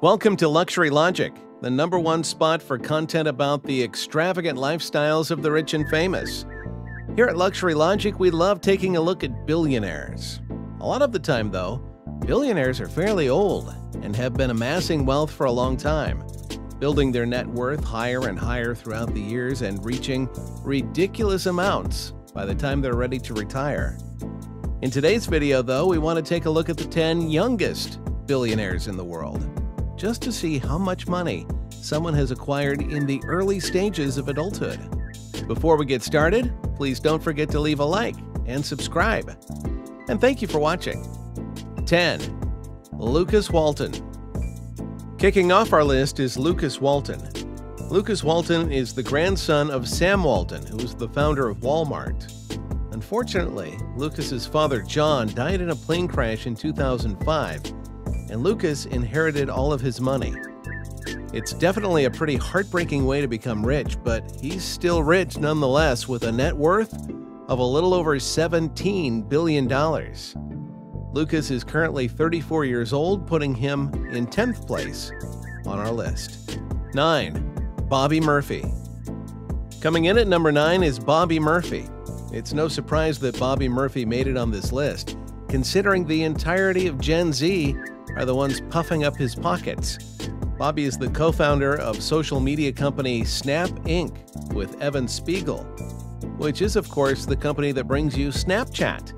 Welcome to Luxury Logic, the number one spot for content about the extravagant lifestyles of the rich and famous. Here at Luxury Logic, we love taking a look at billionaires. A lot of the time, though, billionaires are fairly old and have been amassing wealth for a long time, building their net worth higher and higher throughout the years and reaching ridiculous amounts by the time they're ready to retire. In today's video, though, we want to take a look at the 10 youngest billionaires in the world just to see how much money someone has acquired in the early stages of adulthood. Before we get started, please don't forget to leave a like and subscribe. And thank you for watching. 10. Lucas Walton. Kicking off our list is Lucas Walton. Lucas Walton is the grandson of Sam Walton, who was the founder of Walmart. Unfortunately, Lucas's father John died in a plane crash in 2005 and Lucas inherited all of his money. It's definitely a pretty heartbreaking way to become rich, but he's still rich nonetheless with a net worth of a little over $17 billion. Lucas is currently 34 years old, putting him in 10th place on our list. 9. Bobby Murphy. Coming in at number 9 is Bobby Murphy. It's no surprise that Bobby Murphy made it on this list, considering the entirety of Gen Z are the ones puffing up his pockets. Bobby is the co founder of social media company Snap Inc. with Evan Spiegel, which is, of course, the company that brings you Snapchat.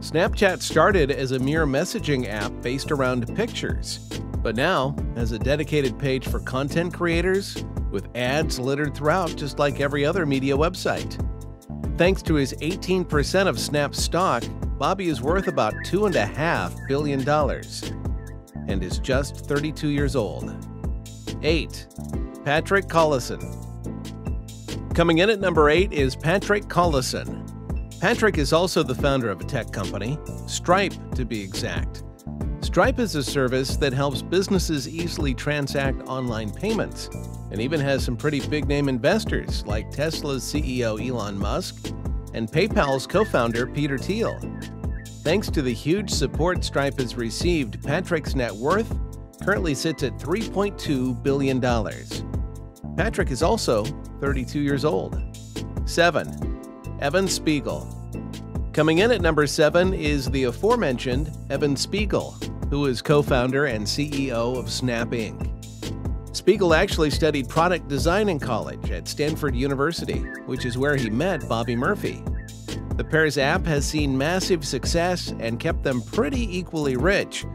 Snapchat started as a mere messaging app based around pictures, but now has a dedicated page for content creators with ads littered throughout, just like every other media website. Thanks to his 18% of Snap's stock, Bobby is worth about $2.5 billion and is just 32 years old. 8. Patrick Collison. Coming in at number 8 is Patrick Collison. Patrick is also the founder of a tech company, Stripe to be exact. Stripe is a service that helps businesses easily transact online payments and even has some pretty big name investors like Tesla's CEO Elon Musk and PayPal's co founder Peter Thiel. Thanks to the huge support Stripe has received, Patrick's net worth currently sits at $3.2 billion. Patrick is also 32 years old. 7. Evan Spiegel. Coming in at number 7 is the aforementioned Evan Spiegel, who is co founder and CEO of Snap Inc. Spiegel actually studied product design in college at Stanford University, which is where he met Bobby Murphy, the pair's app has seen massive success and kept them pretty equally rich,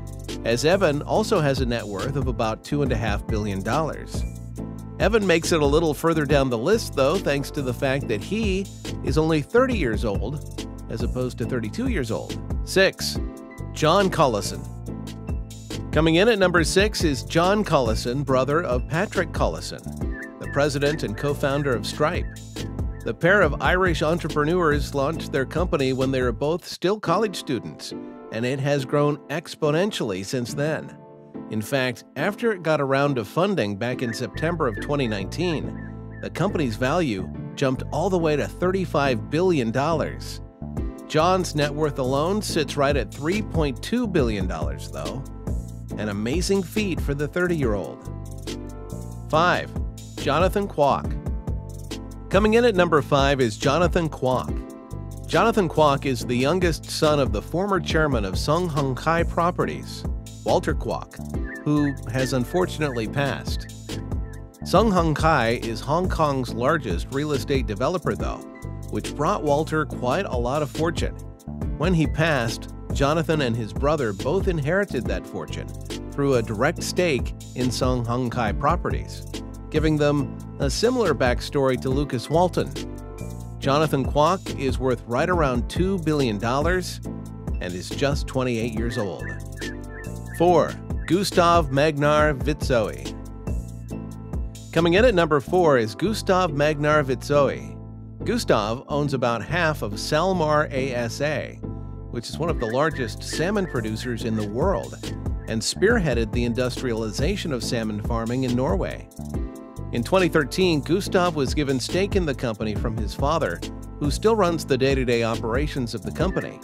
as Evan also has a net worth of about $2.5 billion. Evan makes it a little further down the list, though, thanks to the fact that he is only 30 years old, as opposed to 32 years old. 6. John Collison. Coming in at number 6 is John Collison, brother of Patrick Collison, the president and co founder of Stripe. The pair of Irish entrepreneurs launched their company when they were both still college students, and it has grown exponentially since then. In fact, after it got a round of funding back in September of 2019, the company's value jumped all the way to $35 billion. John's net worth alone sits right at $3.2 billion, though. An amazing feat for the 30 year old. 5. Jonathan Kwok. Coming in at number 5 is Jonathan Kwok. Jonathan Kwok is the youngest son of the former chairman of Sun Hung Kai Properties, Walter Kwok, who has unfortunately passed. Sun Hung Kai is Hong Kong's largest real estate developer, though, which brought Walter quite a lot of fortune. When he passed, Jonathan and his brother both inherited that fortune through a direct stake in Sun Hung Kai Properties giving them a similar backstory to Lucas Walton. Jonathan Kwok is worth right around $2 billion and is just 28 years old. 4. Gustav Magnar Witzøe. Coming in at number 4 is Gustav Magnar Witzøe. Gustav owns about half of Salmar ASA, which is one of the largest salmon producers in the world, and spearheaded the industrialization of salmon farming in Norway. In 2013, Gustav was given stake in the company from his father, who still runs the day to day operations of the company.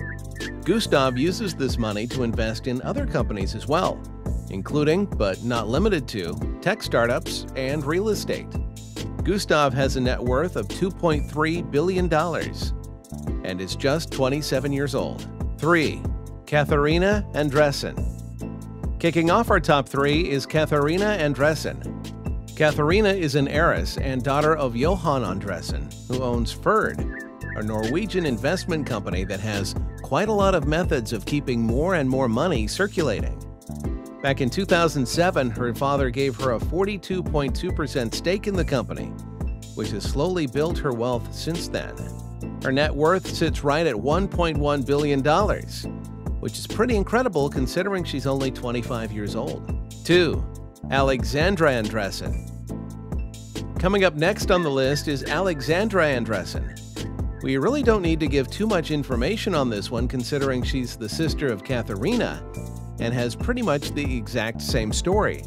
Gustav uses this money to invest in other companies as well, including, but not limited to, tech startups and real estate. Gustav has a net worth of $2.3 billion and is just 27 years old. 3. Katharina Andresen. Kicking off our top three is Katharina Andresen. Katharina is an heiress and daughter of Johan Andresen, who owns Ferd, a Norwegian investment company that has quite a lot of methods of keeping more and more money circulating. Back in 2007, her father gave her a 42.2% stake in the company, which has slowly built her wealth since then. Her net worth sits right at $1.1 billion, which is pretty incredible considering she's only 25 years old. 2. Alexandra Andresen. Coming up next on the list is Alexandra Andresen. We really don't need to give too much information on this one considering she's the sister of Katharina and has pretty much the exact same story.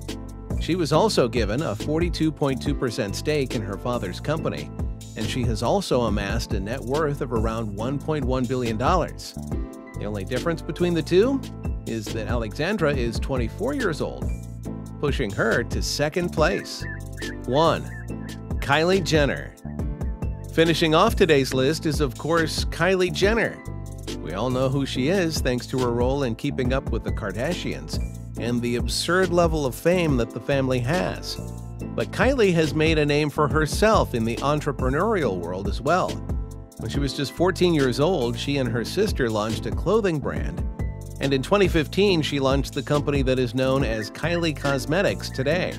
She was also given a 42.2% stake in her father's company, and she has also amassed a net worth of around $1.1 billion. The only difference between the two is that Alexandra is 24 years old, pushing her to second place. 1. Kylie Jenner. Finishing off today's list is, of course, Kylie Jenner. We all know who she is thanks to her role in keeping up with the Kardashians and the absurd level of fame that the family has. But Kylie has made a name for herself in the entrepreneurial world as well. When she was just 14 years old, she and her sister launched a clothing brand. And in 2015, she launched the company that is known as Kylie Cosmetics today.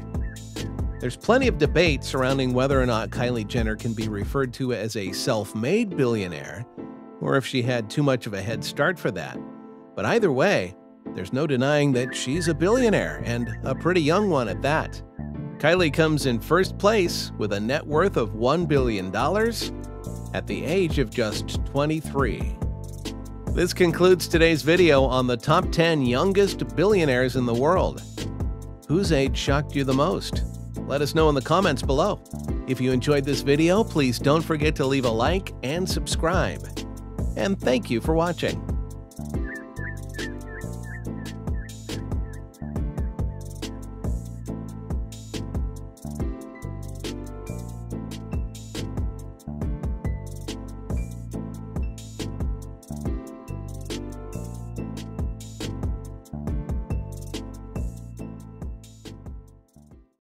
There's plenty of debate surrounding whether or not Kylie Jenner can be referred to as a self made billionaire, or if she had too much of a head start for that. But either way, there's no denying that she's a billionaire, and a pretty young one at that. Kylie comes in first place with a net worth of $1 billion at the age of just 23. This concludes today's video on the top 10 youngest billionaires in the world. Whose age shocked you the most? Let us know in the comments below. If you enjoyed this video, please don't forget to leave a like and subscribe. And thank you for watching.